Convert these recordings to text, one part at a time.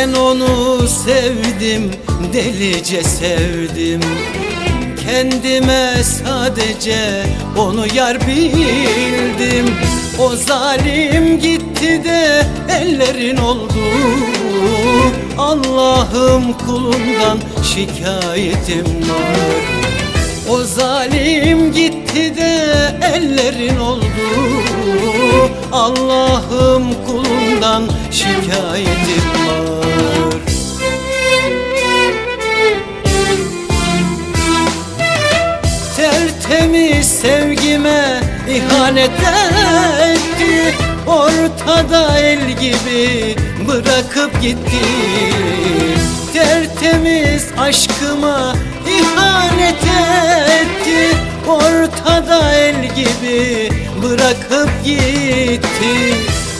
Ben onu sevdim, delice sevdim. Kendime sadece onu yar bildim. O zalim gitti de ellerin oldu. Allah'ım kulundan şikayetim var. O zalim gitti de ellerin oldu. Allah'ım kulundan şikayetim var Tertemiz sevgime ihanet etti. Ortada el gibi bırakıp gitti. Tertemiz aşkıma ihanet etti. Ortada el gibi bırakıp gitti.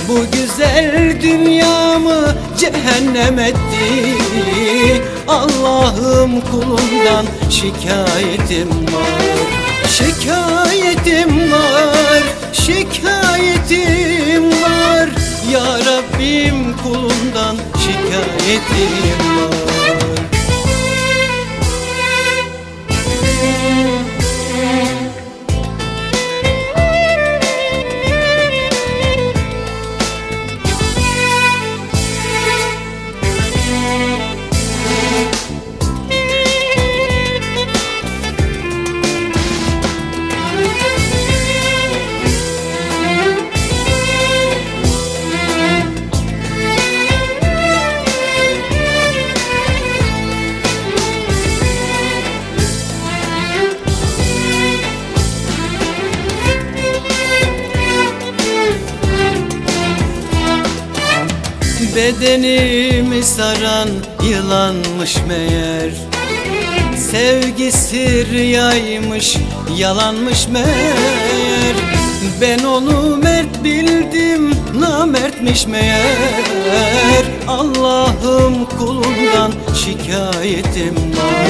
Bu güzel dünyamı cehennem etti. Allah'ım kulundan şikayetim var Şikayetim var, şikayetim var. Ya Rabbim kulundan şikayetim var Bedenimi saran yılanmış meğer. Sevgisi rüyaymış yalanmış meğer. Ben onu mert bildim namertmiş meğer. Allah'ım kulundan şikayetim var.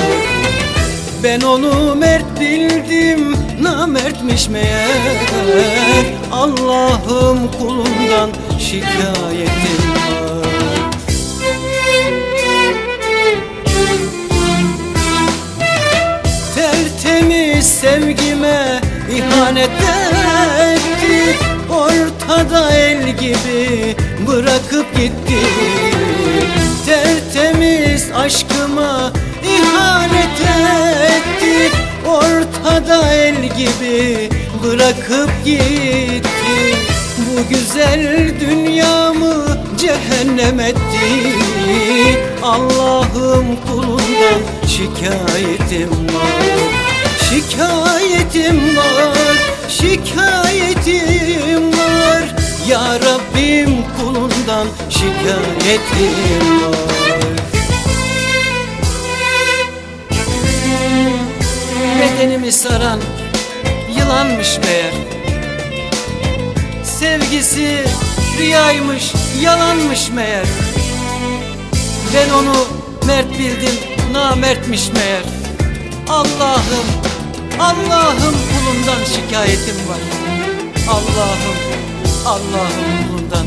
Ben onu mert bildim namertmiş meğer. Allah'ım kulundan şikayetim var ihanet etti. Ortada el gibi bırakıp gitti. Tertemiz aşkıma ihanet etti. Ortada el gibi bırakıp gitti. Bu güzel dünyamı cehennem etti. Allah'ım kulundan şikayetim var Şikayetim var, şikayetim var. Ya Rabbim kulundan şikayetim var. Bedenimi saran yılanmış meğer. Sevgisi rüyaymış yalanmış meğer. Ben onu mert bildim namertmiş meğer. Allah'ım Allah'ım kulundan şikayetim var. Allah'ım Allah'ım kulundan